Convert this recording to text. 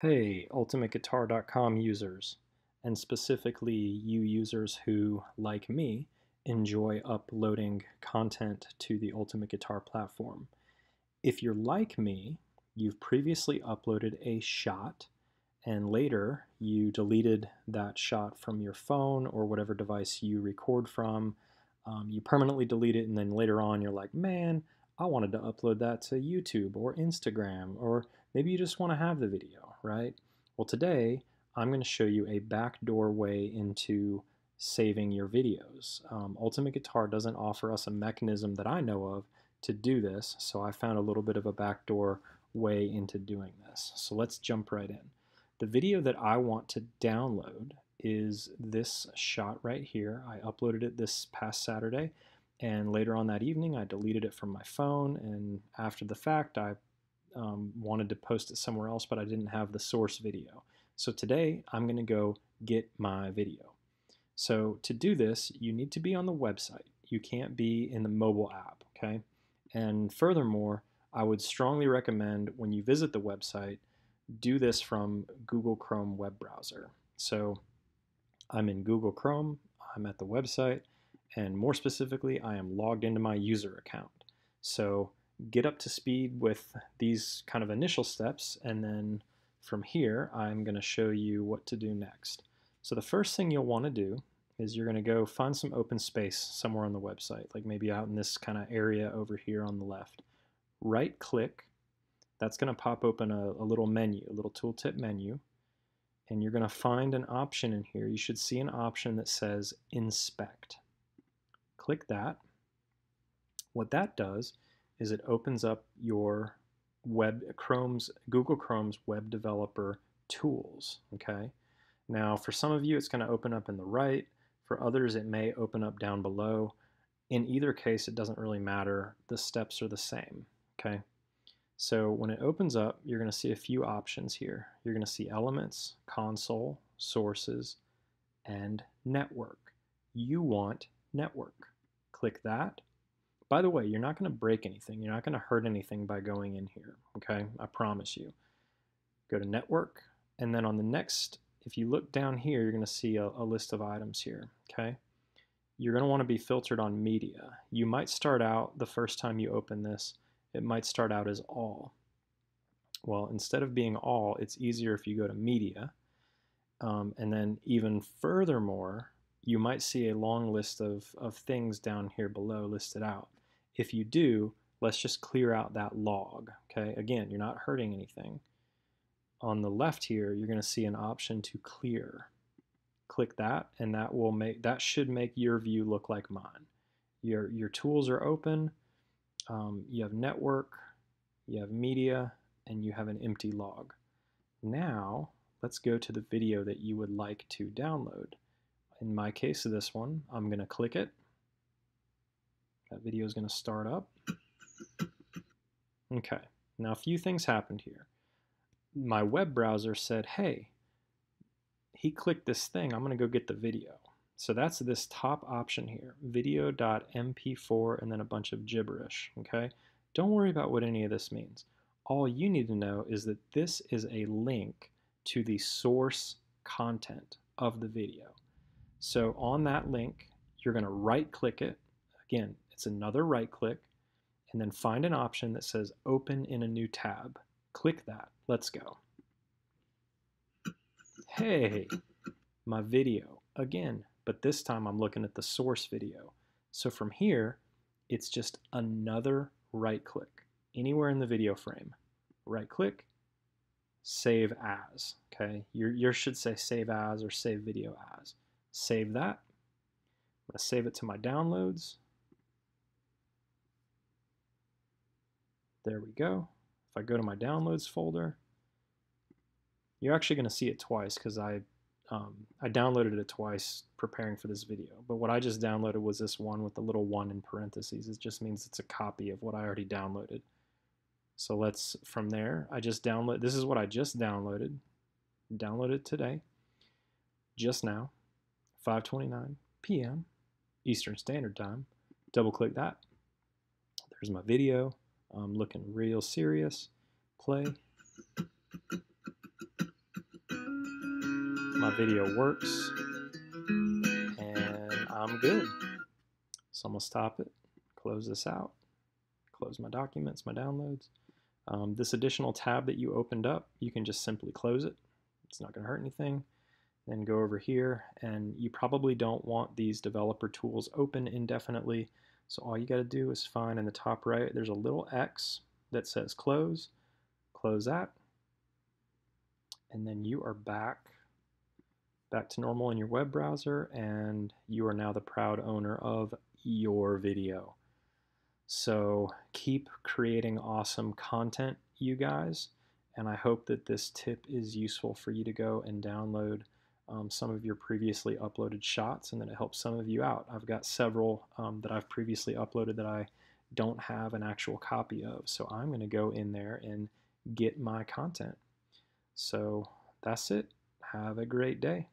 Hey, UltimateGuitar.com users, and specifically you users who, like me, enjoy uploading content to the Ultimate Guitar platform. If you're like me, you've previously uploaded a shot and later you deleted that shot from your phone or whatever device you record from. Um, you permanently delete it and then later on you're like, man, I wanted to upload that to YouTube or Instagram, or maybe you just want to have the video, right? Well, today I'm going to show you a backdoor way into saving your videos. Um, Ultimate Guitar doesn't offer us a mechanism that I know of to do this, so I found a little bit of a backdoor way into doing this. So let's jump right in. The video that I want to download is this shot right here. I uploaded it this past Saturday. And later on that evening, I deleted it from my phone. And after the fact, I um, wanted to post it somewhere else, but I didn't have the source video. So today, I'm going to go get my video. So to do this, you need to be on the website. You can't be in the mobile app, okay? And furthermore, I would strongly recommend when you visit the website, do this from Google Chrome web browser. So I'm in Google Chrome, I'm at the website, and more specifically, I am logged into my user account. So get up to speed with these kind of initial steps, and then from here, I'm going to show you what to do next. So the first thing you'll want to do is you're going to go find some open space somewhere on the website, like maybe out in this kind of area over here on the left. Right click, that's going to pop open a, a little menu, a little tooltip menu, and you're going to find an option in here. You should see an option that says inspect click that, what that does is it opens up your web Chrome's Google Chrome's web developer tools. Okay. Now, for some of you, it's going to open up in the right. For others, it may open up down below. In either case, it doesn't really matter. The steps are the same. Okay. So when it opens up, you're going to see a few options here. You're going to see elements, console, sources, and network. You want network click that. By the way, you're not going to break anything. You're not going to hurt anything by going in here, okay? I promise you. Go to network, and then on the next, if you look down here, you're going to see a, a list of items here, okay? You're going to want to be filtered on media. You might start out, the first time you open this, it might start out as all. Well, instead of being all, it's easier if you go to media. Um, and then even furthermore, you might see a long list of, of things down here below listed out. If you do, let's just clear out that log. Okay, again, you're not hurting anything. On the left here, you're going to see an option to clear. Click that, and that will make that should make your view look like mine. Your your tools are open. Um, you have network, you have media, and you have an empty log. Now, let's go to the video that you would like to download in my case of this one, I'm going to click it. That video is going to start up. Okay, now a few things happened here. My web browser said, hey, he clicked this thing, I'm going to go get the video. So that's this top option here, video.mp4 and then a bunch of gibberish, okay? Don't worry about what any of this means. All you need to know is that this is a link to the source content of the video. So on that link, you're going to right click it. Again, it's another right click, and then find an option that says open in a new tab. Click that. Let's go. Hey, my video again, but this time I'm looking at the source video. So from here, it's just another right click anywhere in the video frame. Right click, save as. Okay, your should say save as or save video as save that. I'm going to save it to my downloads. There we go. If I go to my downloads folder, you're actually going to see it twice because I um, I downloaded it twice preparing for this video. But what I just downloaded was this one with the little one in parentheses. It just means it's a copy of what I already downloaded. So let's, from there, I just download, this is what I just downloaded. Downloaded today, just now. 5:29 p.m. Eastern Standard Time. Double click that. There's my video. I'm looking real serious. Play. my video works, and I'm good. So I'm going to stop it, close this out, close my documents, my downloads. Um, this additional tab that you opened up, you can just simply close it. It's not going to hurt anything. Then go over here, and you probably don't want these developer tools open indefinitely. So all you got to do is find in the top right, there's a little X that says close. Close that. And then you are back back to normal in your web browser and you are now the proud owner of your video. So keep creating awesome content, you guys, and I hope that this tip is useful for you to go and download um, some of your previously uploaded shots and that it helps some of you out. I've got several um, that I've previously uploaded that I don't have an actual copy of, so I'm going to go in there and get my content. So that's it. Have a great day.